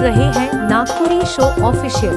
रहे हैं Nagpuri show official.